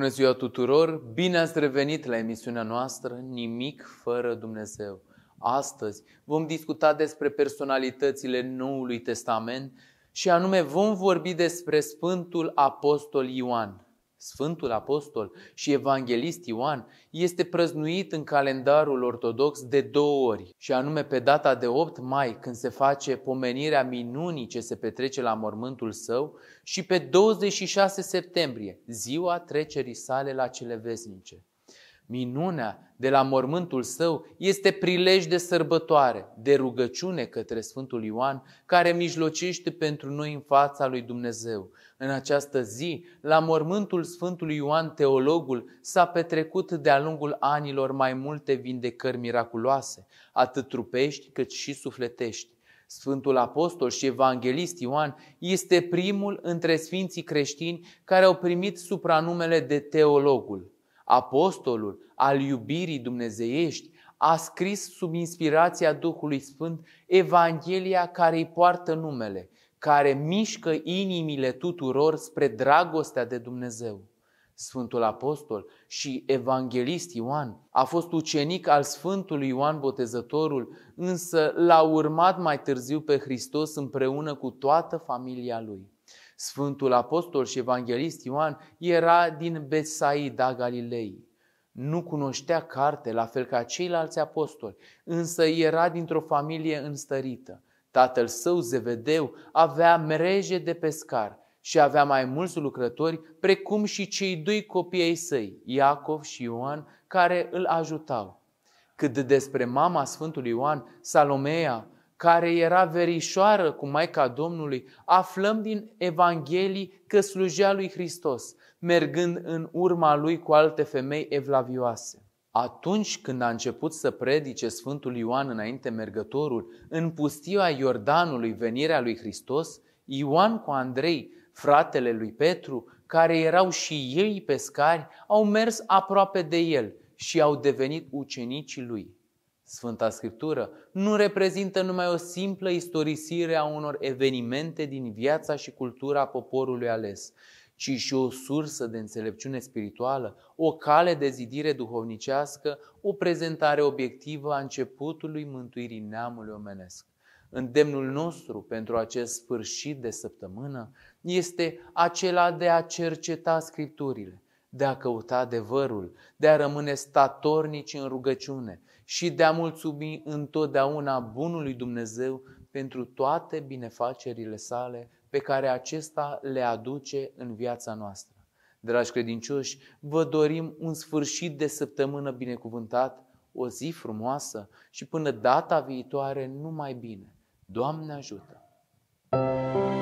Bună ziua tuturor! Bine ați revenit la emisiunea noastră Nimic fără Dumnezeu. Astăzi vom discuta despre personalitățile Noului Testament și anume vom vorbi despre Sfântul Apostol Ioan. Sfântul Apostol și Evanghelist Ioan este prăznuit în calendarul ortodox de două ori, și anume pe data de 8 mai, când se face pomenirea minunii ce se petrece la mormântul său, și pe 26 septembrie, ziua trecerii sale la cele vesnice. Minunea de la mormântul său este prilej de sărbătoare, de rugăciune către Sfântul Ioan, care mijlocește pentru noi în fața lui Dumnezeu. În această zi, la mormântul Sfântului Ioan Teologul, s-a petrecut de-a lungul anilor mai multe vindecări miraculoase, atât trupești cât și sufletești. Sfântul Apostol și Evanghelist Ioan este primul între sfinții creștini care au primit supranumele de teologul apostolul al iubirii dumnezeiești, a scris sub inspirația Duhului Sfânt Evanghelia care îi poartă numele, care mișcă inimile tuturor spre dragostea de Dumnezeu. Sfântul Apostol și Evanghelist Ioan a fost ucenic al Sfântului Ioan Botezătorul, însă l-a urmat mai târziu pe Hristos împreună cu toată familia lui. Sfântul Apostol și Evanghelist Ioan era din Betsaida Galilei. Nu cunoștea carte, la fel ca ceilalți apostoli, însă era dintr-o familie înstărită. Tatăl său, Zevedeu, avea mreje de pescar și avea mai mulți lucrători, precum și cei doi copii ai săi, Iacov și Ioan, care îl ajutau. Cât despre mama Sfântului Ioan, Salomea, care era verișoară cu Maica Domnului, aflăm din Evanghelii că slujea lui Hristos, mergând în urma lui cu alte femei evlavioase. Atunci când a început să predice Sfântul Ioan înainte mergătorul, în pustia Iordanului venirea lui Hristos, Ioan cu Andrei, fratele lui Petru, care erau și ei pescari, au mers aproape de el și au devenit ucenicii lui. Sfânta Scriptură nu reprezintă numai o simplă istorisire a unor evenimente din viața și cultura poporului ales, ci și o sursă de înțelepciune spirituală, o cale de zidire duhovnicească, o prezentare obiectivă a începutului mântuirii neamului omenesc. Îndemnul nostru pentru acest sfârșit de săptămână este acela de a cerceta Scripturile, de a căuta adevărul, de a rămâne statornici în rugăciune, și de a mulțumi întotdeauna bunului Dumnezeu pentru toate binefacerile sale pe care acesta le aduce în viața noastră. Dragi credincioși, vă dorim un sfârșit de săptămână binecuvântat, o zi frumoasă și până data viitoare numai bine. Doamne ajută! thank you